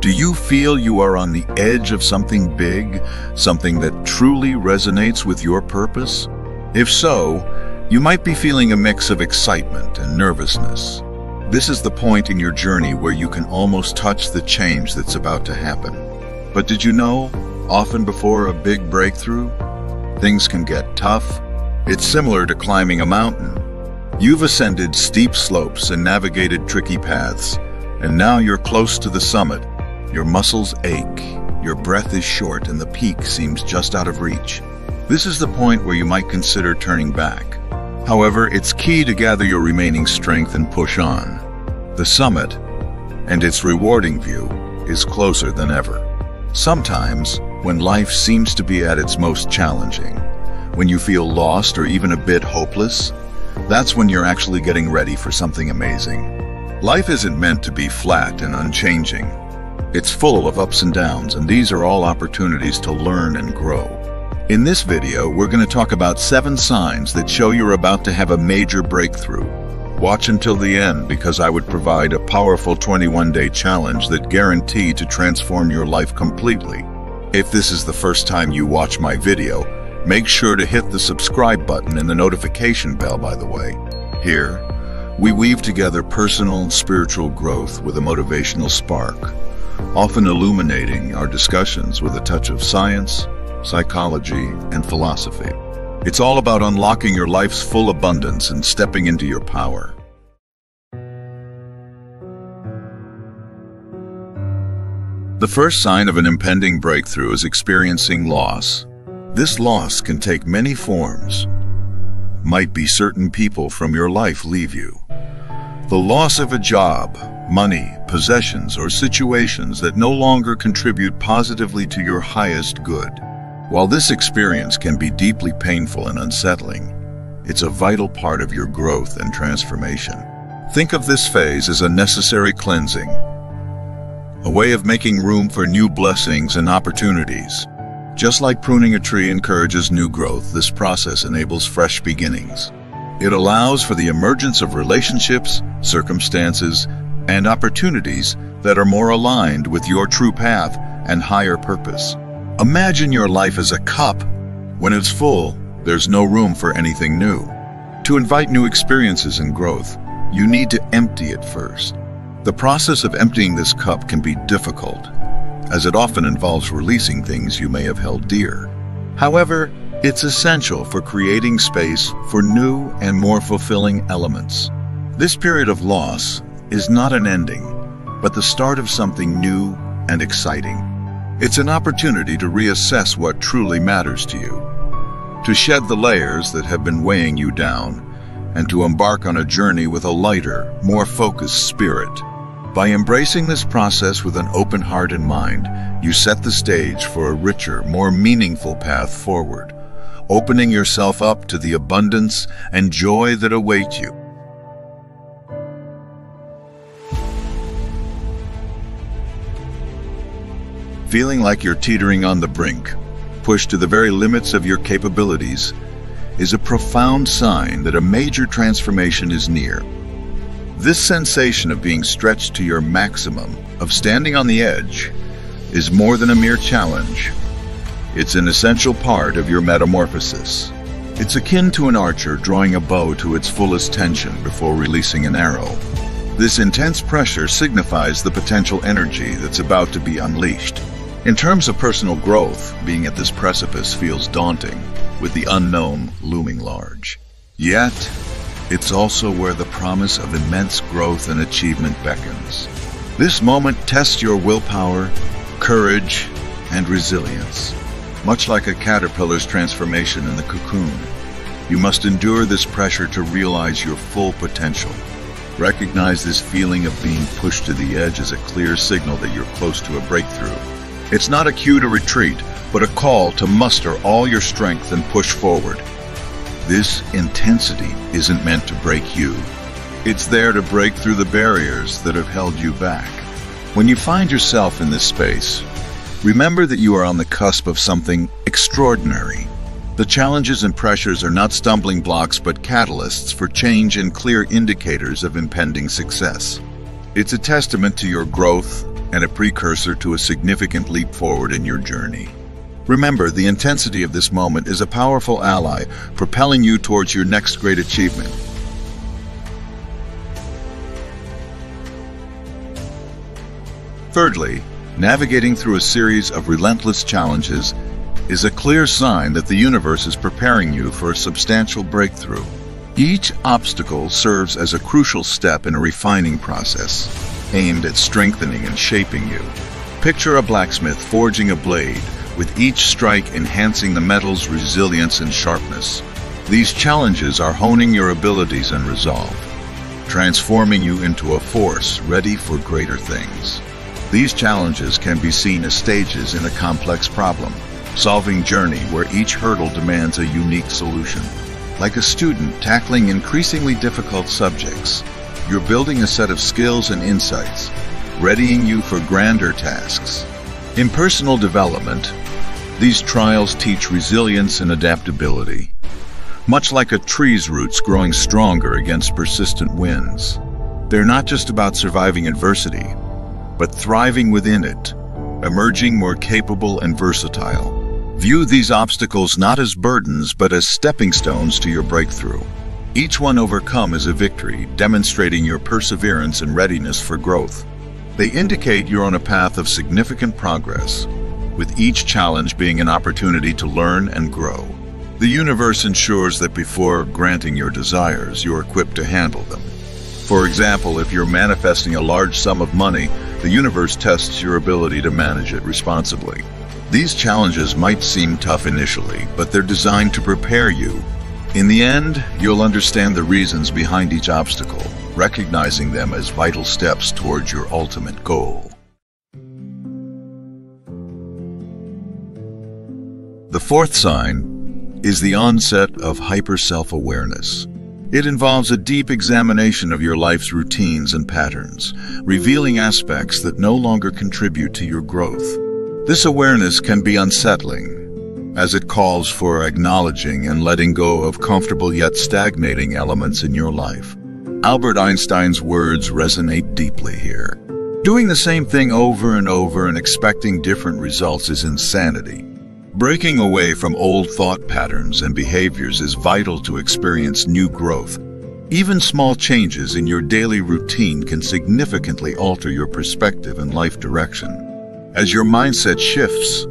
Do you feel you are on the edge of something big, something that truly resonates with your purpose? If so, you might be feeling a mix of excitement and nervousness. This is the point in your journey where you can almost touch the change that's about to happen. But did you know, often before a big breakthrough, things can get tough? It's similar to climbing a mountain. You've ascended steep slopes and navigated tricky paths, and now you're close to the summit. Your muscles ache, your breath is short, and the peak seems just out of reach. This is the point where you might consider turning back. However, it's key to gather your remaining strength and push on. The summit, and its rewarding view, is closer than ever. Sometimes, when life seems to be at its most challenging, when you feel lost or even a bit hopeless, that's when you're actually getting ready for something amazing. Life isn't meant to be flat and unchanging. It's full of ups and downs, and these are all opportunities to learn and grow. In this video, we're going to talk about seven signs that show you're about to have a major breakthrough. Watch until the end because I would provide a powerful 21-day challenge that guarantee to transform your life completely. If this is the first time you watch my video, make sure to hit the subscribe button and the notification bell, by the way. Here, we weave together personal and spiritual growth with a motivational spark often illuminating our discussions with a touch of science, psychology, and philosophy. It's all about unlocking your life's full abundance and stepping into your power. The first sign of an impending breakthrough is experiencing loss. This loss can take many forms. Might be certain people from your life leave you. The loss of a job, money, possessions, or situations that no longer contribute positively to your highest good. While this experience can be deeply painful and unsettling, it's a vital part of your growth and transformation. Think of this phase as a necessary cleansing, a way of making room for new blessings and opportunities. Just like pruning a tree encourages new growth, this process enables fresh beginnings. It allows for the emergence of relationships, circumstances, and opportunities that are more aligned with your true path and higher purpose. Imagine your life as a cup. When it's full, there's no room for anything new. To invite new experiences and growth, you need to empty it first. The process of emptying this cup can be difficult, as it often involves releasing things you may have held dear. However, it's essential for creating space for new and more fulfilling elements. This period of loss is not an ending, but the start of something new and exciting. It's an opportunity to reassess what truly matters to you, to shed the layers that have been weighing you down, and to embark on a journey with a lighter, more focused spirit. By embracing this process with an open heart and mind, you set the stage for a richer, more meaningful path forward, opening yourself up to the abundance and joy that await you. Feeling like you're teetering on the brink, pushed to the very limits of your capabilities, is a profound sign that a major transformation is near. This sensation of being stretched to your maximum, of standing on the edge, is more than a mere challenge. It's an essential part of your metamorphosis. It's akin to an archer drawing a bow to its fullest tension before releasing an arrow. This intense pressure signifies the potential energy that's about to be unleashed. In terms of personal growth, being at this precipice feels daunting, with the unknown looming large. Yet, it's also where the promise of immense growth and achievement beckons. This moment tests your willpower, courage, and resilience. Much like a caterpillar's transformation in the cocoon, you must endure this pressure to realize your full potential. Recognize this feeling of being pushed to the edge as a clear signal that you're close to a breakthrough. It's not a cue to retreat, but a call to muster all your strength and push forward. This intensity isn't meant to break you. It's there to break through the barriers that have held you back. When you find yourself in this space, remember that you are on the cusp of something extraordinary. The challenges and pressures are not stumbling blocks but catalysts for change and clear indicators of impending success. It's a testament to your growth, and a precursor to a significant leap forward in your journey. Remember, the intensity of this moment is a powerful ally, propelling you towards your next great achievement. Thirdly, navigating through a series of relentless challenges is a clear sign that the universe is preparing you for a substantial breakthrough. Each obstacle serves as a crucial step in a refining process, aimed at strengthening and shaping you. Picture a blacksmith forging a blade, with each strike enhancing the metal's resilience and sharpness. These challenges are honing your abilities and resolve, transforming you into a force ready for greater things. These challenges can be seen as stages in a complex problem, solving journey where each hurdle demands a unique solution. Like a student tackling increasingly difficult subjects, you're building a set of skills and insights, readying you for grander tasks. In personal development, these trials teach resilience and adaptability, much like a tree's roots growing stronger against persistent winds. They're not just about surviving adversity, but thriving within it, emerging more capable and versatile. View these obstacles not as burdens, but as stepping stones to your breakthrough. Each one overcome is a victory, demonstrating your perseverance and readiness for growth. They indicate you're on a path of significant progress, with each challenge being an opportunity to learn and grow. The universe ensures that before granting your desires, you're equipped to handle them. For example, if you're manifesting a large sum of money, the universe tests your ability to manage it responsibly. These challenges might seem tough initially, but they're designed to prepare you. In the end, you'll understand the reasons behind each obstacle, recognizing them as vital steps towards your ultimate goal. The fourth sign is the onset of hyper self-awareness. It involves a deep examination of your life's routines and patterns, revealing aspects that no longer contribute to your growth. This awareness can be unsettling, as it calls for acknowledging and letting go of comfortable yet stagnating elements in your life. Albert Einstein's words resonate deeply here. Doing the same thing over and over and expecting different results is insanity. Breaking away from old thought patterns and behaviors is vital to experience new growth. Even small changes in your daily routine can significantly alter your perspective and life direction. As your mindset shifts,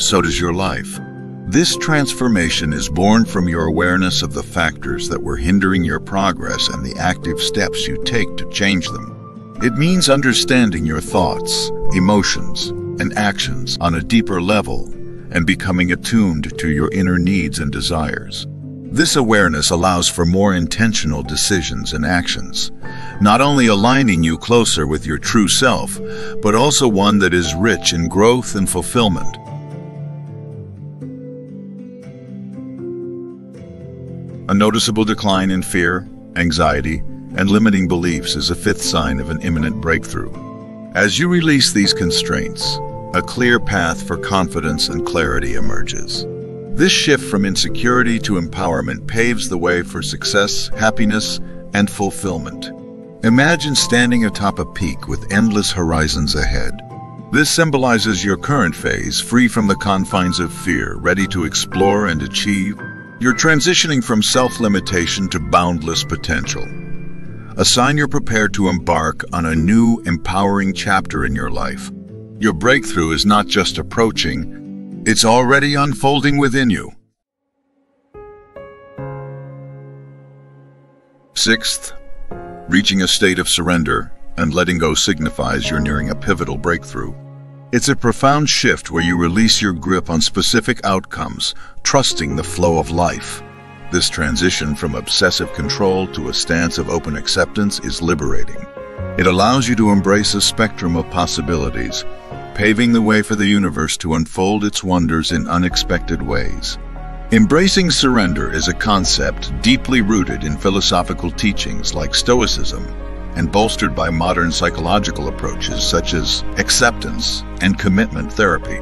so does your life. This transformation is born from your awareness of the factors that were hindering your progress and the active steps you take to change them. It means understanding your thoughts, emotions, and actions on a deeper level and becoming attuned to your inner needs and desires. This awareness allows for more intentional decisions and actions, not only aligning you closer with your true self, but also one that is rich in growth and fulfillment. A noticeable decline in fear, anxiety, and limiting beliefs is a fifth sign of an imminent breakthrough. As you release these constraints, a clear path for confidence and clarity emerges. This shift from insecurity to empowerment paves the way for success, happiness, and fulfillment. Imagine standing atop a peak with endless horizons ahead. This symbolizes your current phase, free from the confines of fear, ready to explore and achieve. You're transitioning from self-limitation to boundless potential. A sign you're prepared to embark on a new, empowering chapter in your life. Your breakthrough is not just approaching, it's already unfolding within you. Sixth, reaching a state of surrender and letting go signifies you're nearing a pivotal breakthrough. It's a profound shift where you release your grip on specific outcomes, trusting the flow of life. This transition from obsessive control to a stance of open acceptance is liberating. It allows you to embrace a spectrum of possibilities, paving the way for the universe to unfold its wonders in unexpected ways. Embracing surrender is a concept deeply rooted in philosophical teachings like Stoicism and bolstered by modern psychological approaches such as acceptance and commitment therapy.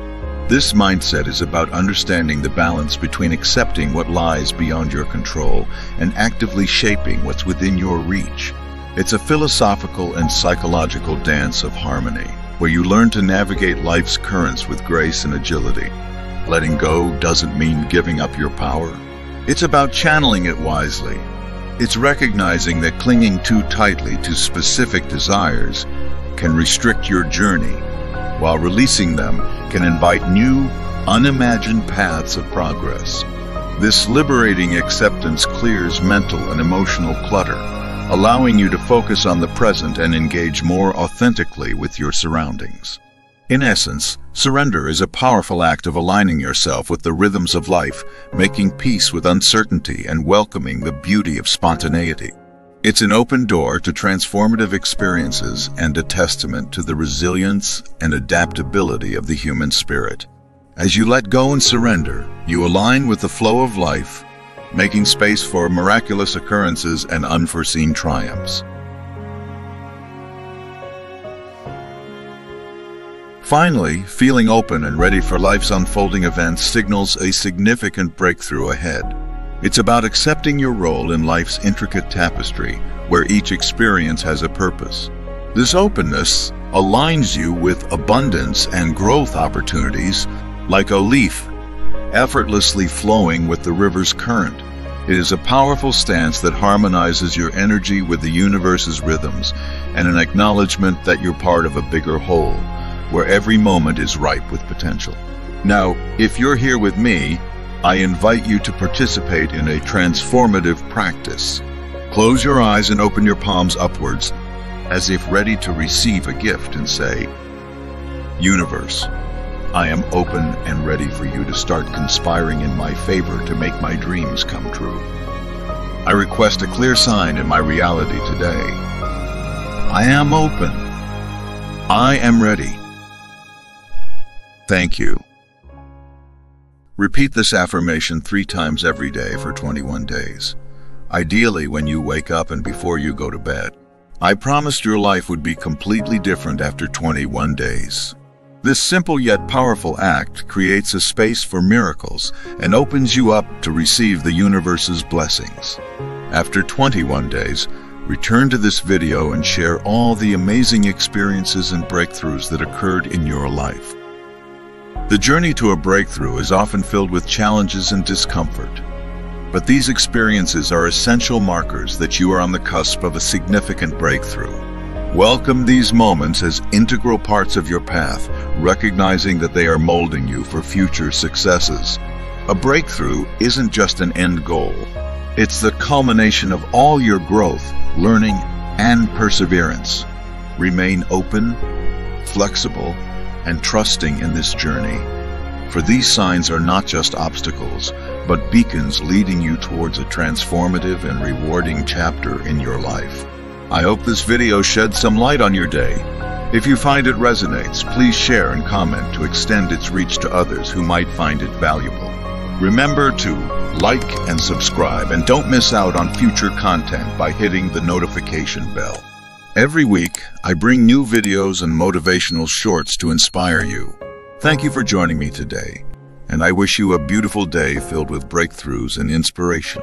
This mindset is about understanding the balance between accepting what lies beyond your control and actively shaping what's within your reach. It's a philosophical and psychological dance of harmony where you learn to navigate life's currents with grace and agility. Letting go doesn't mean giving up your power. It's about channeling it wisely. It's recognizing that clinging too tightly to specific desires can restrict your journey, while releasing them can invite new, unimagined paths of progress. This liberating acceptance clears mental and emotional clutter, allowing you to focus on the present and engage more authentically with your surroundings. In essence, surrender is a powerful act of aligning yourself with the rhythms of life, making peace with uncertainty and welcoming the beauty of spontaneity. It's an open door to transformative experiences and a testament to the resilience and adaptability of the human spirit. As you let go and surrender, you align with the flow of life, making space for miraculous occurrences and unforeseen triumphs. Finally, feeling open and ready for life's unfolding events signals a significant breakthrough ahead. It's about accepting your role in life's intricate tapestry, where each experience has a purpose. This openness aligns you with abundance and growth opportunities like a leaf, effortlessly flowing with the river's current. It is a powerful stance that harmonizes your energy with the universe's rhythms and an acknowledgement that you're part of a bigger whole, where every moment is ripe with potential. Now, if you're here with me, I invite you to participate in a transformative practice. Close your eyes and open your palms upwards as if ready to receive a gift and say, Universe, I am open and ready for you to start conspiring in my favor to make my dreams come true. I request a clear sign in my reality today. I am open. I am ready. Thank you. Repeat this affirmation three times every day for 21 days, ideally when you wake up and before you go to bed. I promised your life would be completely different after 21 days. This simple yet powerful act creates a space for miracles and opens you up to receive the universe's blessings. After 21 days, return to this video and share all the amazing experiences and breakthroughs that occurred in your life. The journey to a breakthrough is often filled with challenges and discomfort. But these experiences are essential markers that you are on the cusp of a significant breakthrough. Welcome these moments as integral parts of your path, recognizing that they are molding you for future successes. A breakthrough isn't just an end goal. It's the culmination of all your growth, learning, and perseverance. Remain open, flexible, and trusting in this journey. For these signs are not just obstacles, but beacons leading you towards a transformative and rewarding chapter in your life. I hope this video sheds some light on your day. If you find it resonates, please share and comment to extend its reach to others who might find it valuable. Remember to like and subscribe and don't miss out on future content by hitting the notification bell. Every week, I bring new videos and motivational shorts to inspire you. Thank you for joining me today, and I wish you a beautiful day filled with breakthroughs and inspiration.